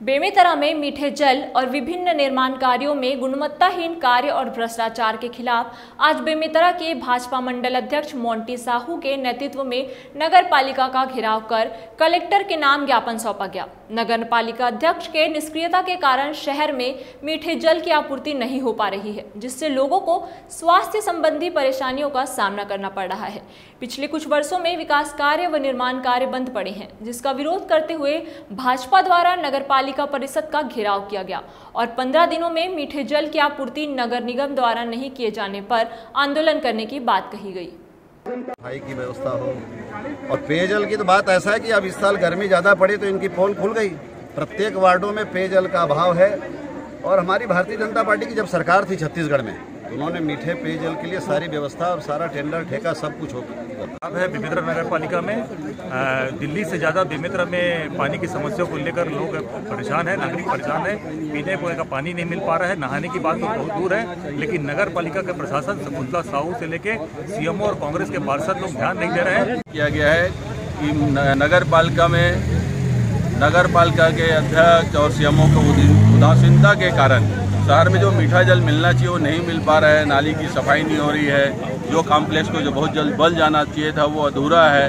बेमेतरा में मीठे जल और विभिन्न निर्माण कार्यों में गुणवत्ताहीन कार्य और भ्रष्टाचार के खिलाफ आज बेमेतरा के भाजपा मंडल अध्यक्ष मोंटी साहू के नेतृत्व में नगर पालिका का घेराव कर कलेक्टर के नाम ज्ञापन सौंपा गया। नगर पालिका अध्यक्ष के निष्क्रियता के कारण शहर में मीठे जल की आपूर्ति नहीं हो पा रही है, जिससे लोगों को स्वास्थ्य संबंधी परेशानियों का सामना करना पड़ रहा है। पिछले कुछ वर्षों में विकास कार्य व निर्माण कार्य बंद पड़े हैं, जिसका विरोध करते हुए भाजपा द्वारा नगर पालिका परिषद का घेराव किया गया और 15 दिनों में मीठे जल की आपूर्ति नगर निगम द्वारा नहीं किए जाने पर आंदोलन करने की बात कही गई। भाई की व्यवस्था हो। और पेयजल की तो बात ऐसा है कि अब इस साल गर्मी ज़्यादा पड़ी तो इनकी पोल खुल गई। प्रत्येक वार्डो में पेयजल का अभाव है। और हमारी भारतीय जनता पार्टी की जब सरकार थी छत्तीसगढ़ में उन्होंने मीठे पेयजल के लिए सारी व्यवस्था और सारा टेंडर ठेका सब कुछ हो अब है बेमेतरा नगर पालिका में दिल्ली से ज़्यादा बेमेतरा में पानी की समस्या को लेकर लोग परेशान है नागरिक परेशान है। पीने का पानी नहीं मिल पा रहा है नहाने की बात तो बहुत दूर है लेकिन नगर पालिका के प्रशासन शकुंतला साहू से लेके सीएमओ और कांग्रेस के पार्षद लोग ध्यान नहीं दे रहे हैं। किया गया है कि नगर पालिका में नगर पालिका के अध्यक्ष और सीएमओ को उदासीनता के कारण शहर में जो मीठा जल मिलना चाहिए, वो नहीं मिल पा रहा है। नाली की सफ़ाई नहीं हो रही है। जो कॉम्प्लेक्स को जो बहुत जल्द बल जाना चाहिए था, वो अधूरा है।